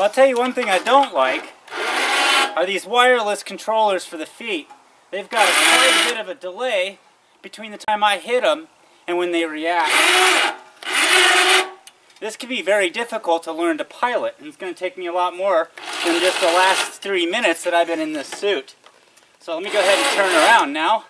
I'll tell you one thing I don't like are these wireless controllers for the feet. They've got a quite a bit of a delay between the time I hit them and when they react. This can be very difficult to learn to pilot, and it's going to take me a lot more than just the last three minutes that I've been in this suit. So let me go ahead and turn around now.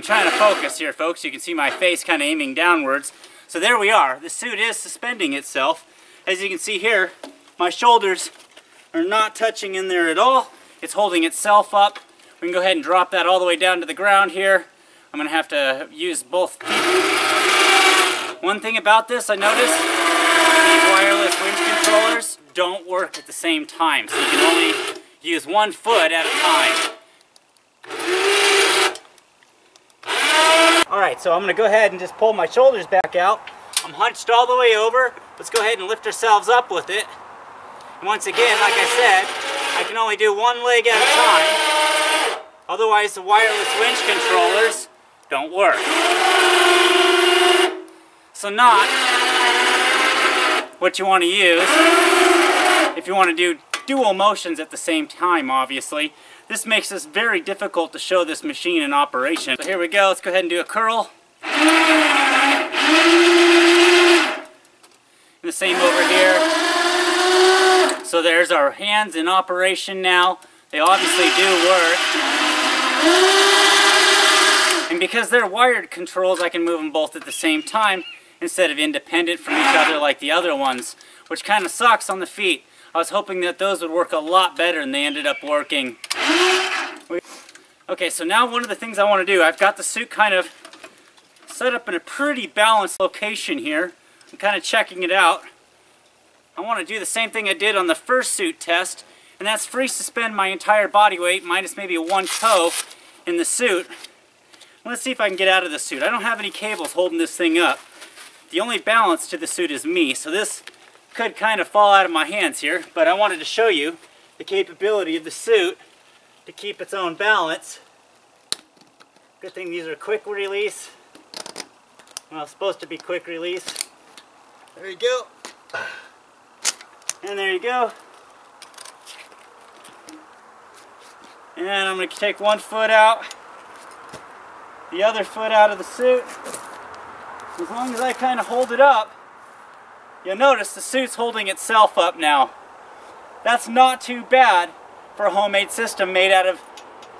I'm trying to focus here, folks. You can see my face kind of aiming downwards. So there we are. The suit is suspending itself. As you can see here, my shoulders are not touching in there at all. It's holding itself up. We can go ahead and drop that all the way down to the ground here. I'm going to have to use both feet. One thing about this I noticed, these wireless winch controllers don't work at the same time. So you can only use one foot at a time. Alright, so I'm going to go ahead and just pull my shoulders back out. I'm hunched all the way over. Let's go ahead and lift ourselves up with it. And once again, like I said, I can only do one leg at a time. Otherwise, the wireless winch controllers don't work. So not what you want to use if you want to do dual motions at the same time, obviously. This makes this very difficult to show this machine in operation. So here we go, let's go ahead and do a curl. And the same over here. So there's our hands in operation now. They obviously do work. And because they're wired controls, I can move them both at the same time instead of independent from each other like the other ones, which kind of sucks on the feet. I was hoping that those would work a lot better and they ended up working. Okay, so now one of the things I want to do, I've got the suit kind of set up in a pretty balanced location here. I'm kind of checking it out. I want to do the same thing I did on the first suit test, and that's free suspend my entire body weight minus maybe one toe in the suit. Let's see if I can get out of the suit. I don't have any cables holding this thing up. The only balance to the suit is me, so this could kind of fall out of my hands here, but I wanted to show you the capability of the suit to keep its own balance. Good thing these are quick release. Well, supposed to be quick release. There you go. And there you go. And I'm going to take one foot out, the other foot out of the suit. As long as I kind of hold it up, You'll notice the suit's holding itself up now. That's not too bad for a homemade system made out of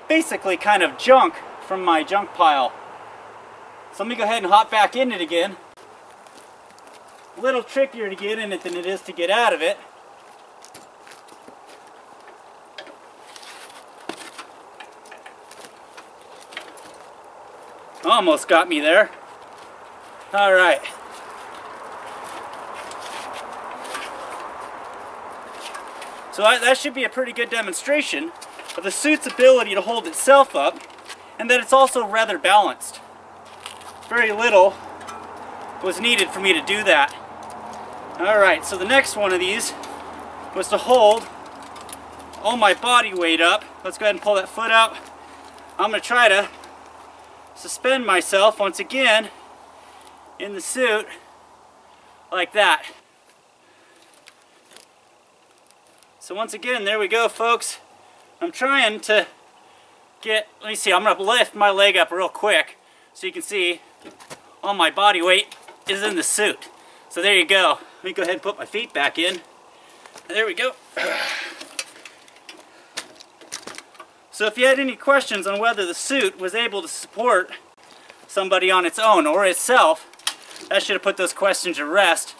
basically kind of junk from my junk pile. So let me go ahead and hop back in it again. A little trickier to get in it than it is to get out of it. Almost got me there. All right. So that should be a pretty good demonstration of the suit's ability to hold itself up and that it's also rather balanced. Very little was needed for me to do that. Alright, so the next one of these was to hold all my body weight up. Let's go ahead and pull that foot out. I'm going to try to suspend myself once again in the suit like that. So once again, there we go, folks. I'm trying to get, let me see, I'm to lift my leg up real quick so you can see all my body weight is in the suit. So there you go. Let me go ahead and put my feet back in. There we go. So if you had any questions on whether the suit was able to support somebody on its own or itself, that should have put those questions to rest.